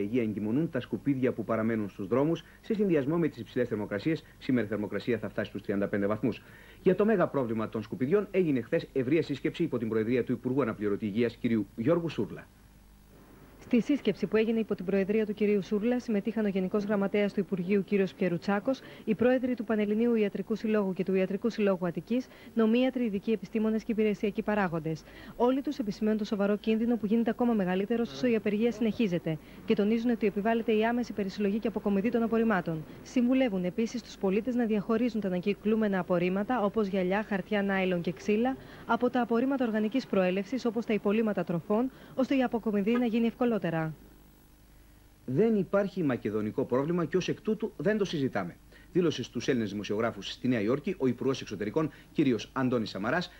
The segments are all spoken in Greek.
Αιγεία εγκυμονούν τα σκουπίδια που παραμένουν στους δρόμους σε συνδυασμό με τις υψηλές θερμοκρασίες. Σήμερα η θερμοκρασία θα φτάσει στους 35 βαθμούς. Για το μέγα πρόβλημα των σκουπιδιών έγινε χθες ευρεία σύσκεψη υπό την Προεδρία του Υπουργού Αναπληρωτή Υγείας κ. Γιώργου Σούρλα. Στη σύσκεψη που έγινε υπό την Προεδρία του κ. Σούρλα συμμετείχαν ο Γενικός Γραμματέας του Υπουργείου κ. Πιερουτσάκο, οι πρόεδροι του Πανελληνίου Ιατρικού Συλλόγου και του Ιατρικού Συλλόγου Αττικής, νομίατροι, ειδικοί επιστήμονες και υπηρεσιακοί παράγοντες. Όλοι τους επισημαίνουν το σοβαρό κίνδυνο που γίνεται ακόμα μεγαλύτερο όσο η απεργία συνεχίζεται και τονίζουν ότι επιβάλλεται η άμεση περισυλλογή και αποκομιδή των απορριμμάτων. Συμβουλεύουν επίσης τους πολίτες να διαχωρίζουν τα ανακυκλούμενα απορρίμματα όπως γυαλιά, χαρτιά, νάιλον και ξύλα από τα απορρίμματα οργανικής προέλευσης όπως τα υπολείμματα τροφών, ώστε η αποκομιδή να γίνει ευκολότερη. Δεν υπάρχει μακεδονικό πρόβλημα και ως εκ τούτου δεν το συζητάμε. Δήλωσε στους Έλληνες δημοσιογράφους στη Νέα Υόρκη ο Υπουργός Εξωτερικών κ. Αντώνης Σαμαράς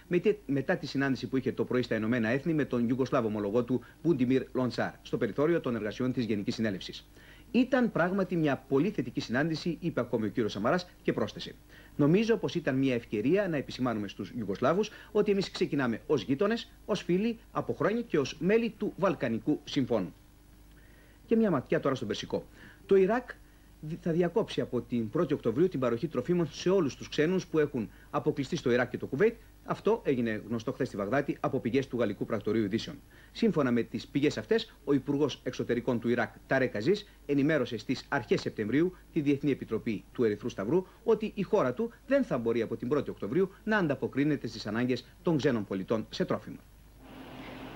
μετά τη συνάντηση που είχε το πρωί στα Ηνωμένα Έθνη με τον Ιουγκοσλάβο ομόλογό του Μπούντιμιρ Λοντσάρ στο περιθώριο των εργασιών της Γενικής Συνέλευσης. Ήταν πράγματι μια πολύ θετική συνάντηση, είπε ακόμη ο κ. Σαμαράς και πρόσθεσε. Νομίζω πως ήταν μια ευκαιρία να επισημάνουμε στους Ιουγκοσλάβους ότι εμείς ξεκινάμε ως γείτονες, ως φίλοι από χρόνια και ως μέλη του Βαλκανικού Συμφώνου. Και μια ματιά τώρα στον Περσικό. Το Ιράκ θα διακόψει από την 1η Οκτωβρίου την παροχή τροφίμων σε όλους τους ξένους που έχουν αποκλειστεί στο Ιράκ και το Κουβέιτ. Αυτό έγινε γνωστό χθες στη Βαγδάτη από πηγές του Γαλλικού Πρακτορείου Ειδήσεων. Σύμφωνα με τις πηγές αυτές, ο Υπουργός Εξωτερικών του Ιράκ, Ταρέ Καζή, ενημέρωσε στις αρχές Σεπτεμβρίου τη Διεθνή Επιτροπή του Ερυθρού Σταυρού ότι η χώρα του δεν θα μπορεί από την 1η Οκτωβρίου να ανταποκρίνεται στις ανάγκες των ξένων πολιτών σε τρόφιμα.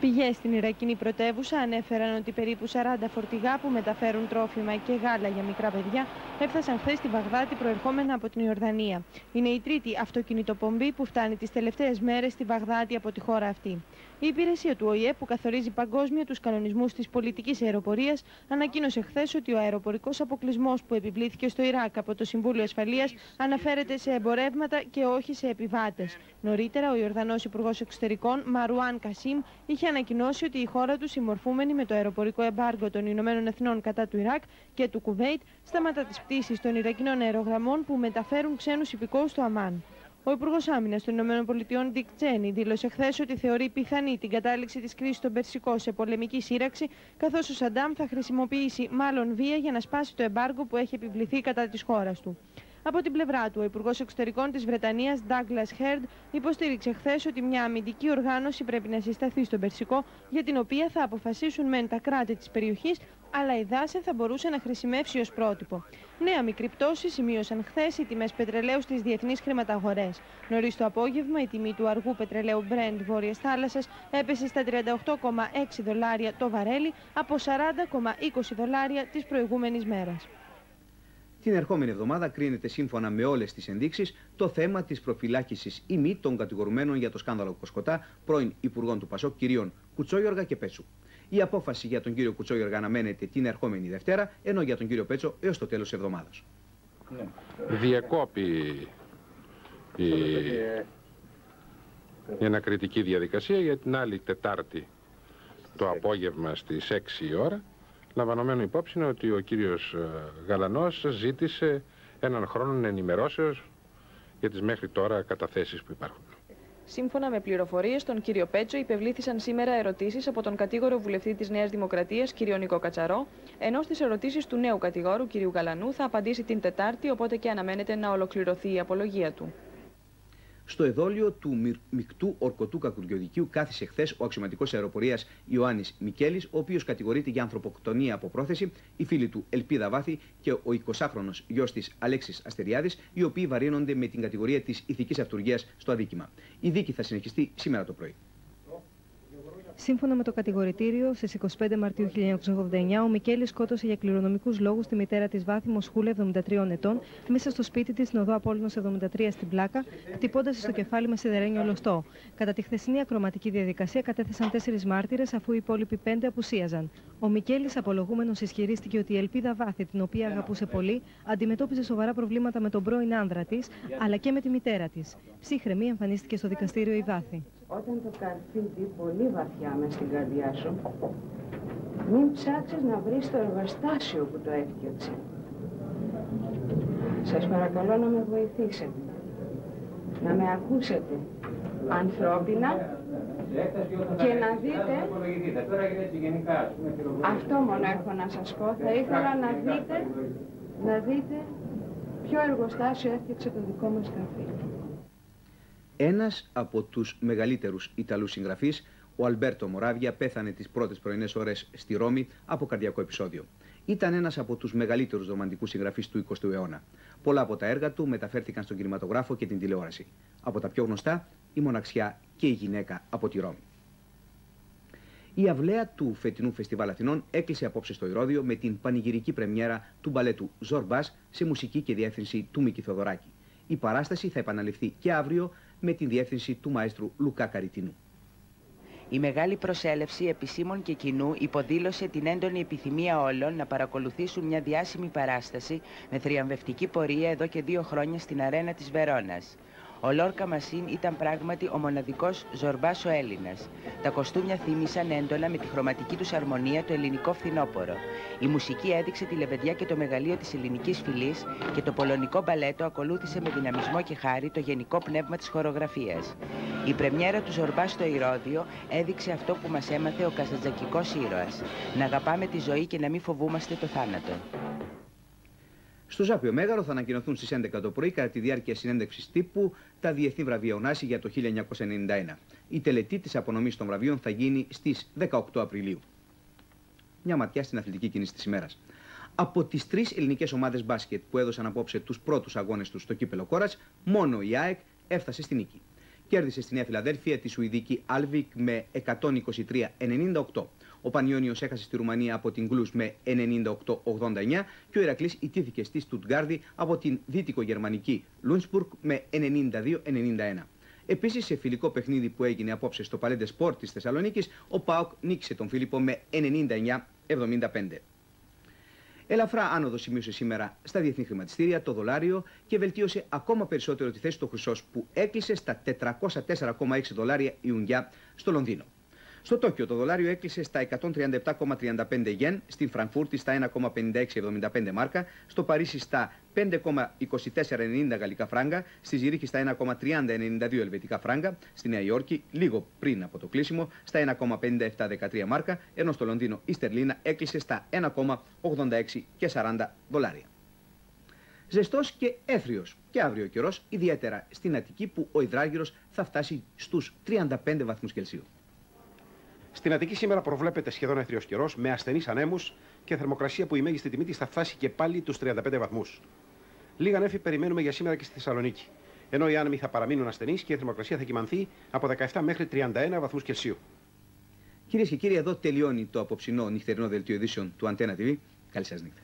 Πηγές στην Ιρακινή πρωτεύουσα ανέφεραν ότι περίπου 40 φορτηγά που μεταφέρουν τρόφιμα και γάλα για μικρά παιδιά έφτασαν χθες στη Βαγδάτη προερχόμενα από την Ιορδανία. Είναι η τρίτη αυτοκινητοπομπή που φτάνει τις τελευταίες μέρες στη Βαγδάτη από τη χώρα αυτή. Η υπηρεσία του ΟΗΕ που καθορίζει παγκόσμια τους κανονισμούς της πολιτικής αεροπορίας ανακοίνωσε χθες ότι ο αεροπορικός αποκλεισμός που επιβλήθηκε στο Ιράκ από το Συμβούλιο Ασφαλείας αναφέρεται σε εμπορεύματα και όχι σε επιβάτες. Νωρίτερα, ο Ιορδανός Υπουργός Εξωτερικών Μαρουάν Κασίμ είχε ανακοινώσει ότι η χώρα τους, συμμορφούμενη με το αεροπορικό εμπάργκο των Ηνωμένων Εθνών κατά του Ιράκ και του Κουβέιτ, σταματά τις πτήσεις των Ιρακινών αερογραμμών που μεταφέρουν ξένους υπηκόους στο Αμάν. Ο Υπουργός Άμυνας των ΗΠΑ, Ντικ Τσένι, δήλωσε χθες ότι θεωρεί πιθανή την κατάληξη της κρίσης στον Περσικό σε πολεμική σύραξη, καθώς ο Σαντάμ θα χρησιμοποιήσει μάλλον βία για να σπάσει το εμπάργκο που έχει επιβληθεί κατά της χώρας του. Από την πλευρά του, ο Υπουργός Εξωτερικών της Βρετανίας, Douglas Hurd, υποστήριξε χθες ότι μια αμυντική οργάνωση πρέπει να συσταθεί στον Περσικό, για την οποία θα αποφασίσουν μεν τα κράτη της περιοχής, αλλά η δάση θα μπορούσε να χρησιμεύσει ως πρότυπο. Νέα μικρή πτώση σημείωσαν χθες οι τιμές πετρελαίου στις διεθνείς χρηματαγορές. Νωρίς το απόγευμα, η τιμή του αργού πετρελαίου Brent Βόρειας Θάλασσας έπεσε στα 38,6 δολάρια το βαρέλι από 40,20 δολάρια της προηγούμενης μέρας. Την ερχόμενη εβδομάδα κρίνεται σύμφωνα με όλες τις ενδείξεις το θέμα της προφυλάκησης ή μη των κατηγορουμένων για το σκάνδαλο Κοσκοτά πρώην Υπουργών του Πασόκ κυρίων Κουτσόγιοργα και Πέτσου. Η απόφαση για τον κύριο Κουτσόγιοργα αναμένεται την ερχόμενη Δευτέρα, ενώ για τον κύριο Πέτσο έως το τέλος της εβδομάδας. Ναι. Διεκόπη η... η ανακριτική διαδικασία για την άλλη Τετάρτη το απόγευμα στις 6 η ώρα Λαμβανωμένο υπόψη είναι ότι ο κύριος ε, Γαλανός ζήτησε έναν χρόνο ενημερώσεως για τις μέχρι τώρα καταθέσεις που υπάρχουν. Σύμφωνα με πληροφορίες, τον κύριο Πέτσο υπευλήθησαν σήμερα ερωτήσεις από τον κατήγορο βουλευτή της Νέας Δημοκρατίας, κύριο Νικό Κατσαρό, ενώ στις ερωτήσεις του νέου κατηγόρου, κύριου Γαλανού, θα απαντήσει την Τετάρτη, οπότε και αναμένεται να ολοκληρωθεί η απολογία του. Στο εδόλιο του μεικτού ορκωτού κακουριοδικίου κάθισε χθες ο αξιωματικός αεροπορίας Ιωάννης Μικέλης, ο οποίος κατηγορείται για ανθρωποκτονία από πρόθεση, η φίλη του Ελπίδα Βάθη και ο 20χρονο γιος της Αλέξης Αστεριάδης, οι οποίοι βαρύνονται με την κατηγορία της ηθικής αυτουργία στο αδίκημα. Η δίκη θα συνεχιστεί σήμερα το πρωί. Σύμφωνα με το κατηγορητήριο, στις 25 Μαρτίου 1989, ο Μικέλης σκότωσε για κληρονομικούς λόγους τη μητέρα της Βάθη Μοσχούλα 73 ετών μέσα στο σπίτι της Νοδό Απόλυνο 73 στην Πλάκα, χτυπώντας στο κεφάλι με σιδερένιο λωστό. Κατά τη χθεσινή ακροματική διαδικασία κατέθεσαν τέσσερις μάρτυρες, αφού οι υπόλοιποι πέντε απουσίαζαν. Ο Μικέλης, απολογούμενος, ισχυρίστηκε ότι η Ελπίδα Βάθη, την οποία αγαπούσε πολύ, αντιμετώπιζε σοβαρά προβλήματα με τον πρώην άνδρα της, αλλά και με τη μητέρα της. Ψύχρεμη εμφανίστηκε στο δικαστήριο η Βάθη. Όταν το καρφίδι πολύ βαθιά μες στην καρδιά σου, μην ψάξεις να βρεις το εργοστάσιο που το έφτιαξε. Σας παρακαλώ να με βοηθήσετε, να με ακούσετε ανθρώπινα Και να δείτε, αυτό μόνο έχω να σας πω, θα ήθελα να δείτε, να δείτε ποιο εργοστάσιο έφτιαξε το δικό μας καφέ. Ένας από τους μεγαλύτερους Ιταλούς συγγραφείς, ο Αλμπέρτο Μοράβια, πέθανε τις πρώτες πρωινές ώρες στη Ρώμη από καρδιακό επεισόδιο. Ήταν ένας από τους μεγαλύτερους ρομαντικούς συγγραφείς του 20ου αιώνα. Πολλά από τα έργα του μεταφέρθηκαν στον κινηματογράφο και την τηλεόραση. Από τα πιο γνωστά, η Μοναξιά και η Γυναίκα από τη Ρώμη. Η αυλαία του φετινού Φεστιβάλ Αθηνών έκλεισε απόψε στο Ηρώδιο με την πανηγυρική πρεμιέρα του μπαλέτου Ζορμπάς σε μουσική και διεύθυνση του Μίκη Θοδωράκη. Η παράσταση θα επαναληφθεί και αύριο με την διεύθυνση του μαέστρου Λουκά Καριτινού. Η μεγάλη προσέλευση επισήμων και κοινού υποδήλωσε την έντονη επιθυμία όλων να παρακολουθήσουν μια διάσημη παράσταση με θριαμβευτική πορεία εδώ και δύο χρόνια στην αρένα της Βερόνας. Ο Λόρκα Μασίν ήταν πράγματι ο μοναδικός ζορμπάς ο Έλληνας. Τα κοστούμια θύμισαν έντονα με τη χρωματική τους αρμονία το ελληνικό φθινόπορο. Η μουσική έδειξε τη λεβεδιά και το μεγαλείο της ελληνικής φυλής και το πολωνικό μπαλέτο ακολούθησε με δυναμισμό και χάρη το γενικό πνεύμα της χορογραφίας. Η πρεμιέρα του Ζορμπά στο Ηρώδιο έδειξε αυτό που μας έμαθε ο καζατζακικός ήρωας. Να αγαπάμε τη ζωή και να μην φοβούμαστε το θάνατο. Στο Ζάπιο Μέγαρο θα ανακοινωθούν στις 11 το πρωί κατά τη διάρκεια συνέντευξης τύπου τα Διεθνή Βραβεία Ωνάση για το 1991. Η τελετή της απονομής των βραβείων θα γίνει στις 18 Απριλίου. Μια ματιά στην αθλητική κίνηση της ημέρας. Από τις τρεις ελληνικές ομάδες μπάσκετ που έδωσαν απόψε τους πρώτους αγώνες τους στο Κύπελλο Κόρατς, μόνο η ΑΕΚ έφτασε στην νίκη. Κέρδισε στη Νέα Φιλαδέλφια τη Σουηδική Άλβικ με 123-98. Ο Πανιόνιος έχασε στη Ρουμανία από την Κλουζ με 98-89 και ο Ηρακλής ηττήθηκε στη Στουτγκάρδη από την δυτικογερμανική Λούντβιχσμπουργκ με 92-91. Επίσης, σε φιλικό παιχνίδι που έγινε απόψε στο Παλέ ντε Σπορ της Θεσσαλονίκης, ο ΠΑΟΚ νίκησε τον Φίλιππο με 99-75. Ελαφρά άνοδο σημείωσε σήμερα στα διεθνή χρηματιστήρια το δολάριο και βελτίωσε ακόμα περισσότερο τη θέση του χρυσός που έκλεισε στα 404,6 δολάρια Ιουνιά στο Λονδίνο. Στο Τόκιο το δολάριο έκλεισε στα 137,35 γεν, στην Φραγκφούρτη στα 1,5675 μάρκα, στο Παρίσι στα 5,2490 γαλλικά φράγκα, στη Ζηρίχη στα 1,3092 ελβετικά φράγκα, στη Νέα Υόρκη λίγο πριν από το κλείσιμο στα 1,5713 μάρκα, ενώ στο Λονδίνο η Στερλίνα έκλεισε στα 1,8640 δολάρια. Ζεστός και έθριος και αύριο καιρός, ιδιαίτερα στην Αττική που ο υδράργυρος θα φτάσει στους 35 βαθμούς Κελσίου. Στην Αττική σήμερα προβλέπεται σχεδόν αιθρίο καιρός με ασθενείς ανέμους και θερμοκρασία που η μέγιστη τιμή της θα φτάσει και πάλι τους 35 βαθμούς. Λίγα νέφη περιμένουμε για σήμερα και στη Θεσσαλονίκη. Ενώ οι άνεμοι θα παραμείνουν ασθενείς και η θερμοκρασία θα κοιμανθεί από 17 μέχρι 31 βαθμούς Κελσίου. Κυρίες και κύριοι, εδώ τελειώνει το απόψινό νυχτερινό δελτίο ειδήσεων του Αντένα TV. Καλή σας νύχτα.